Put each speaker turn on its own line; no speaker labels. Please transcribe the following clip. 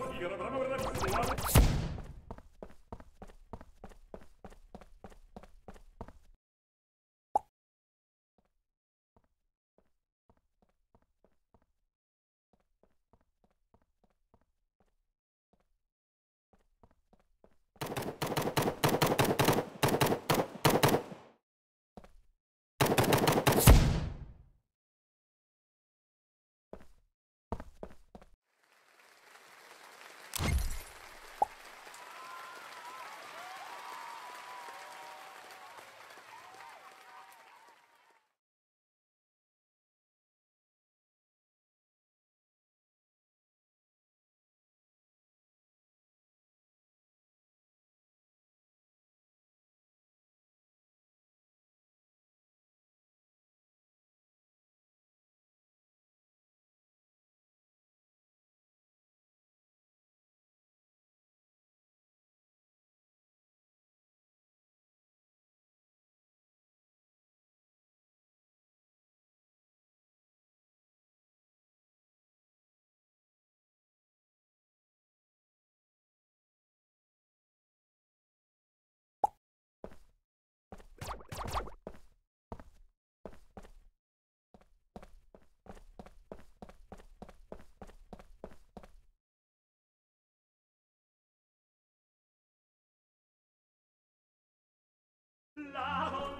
you got it you got you got it la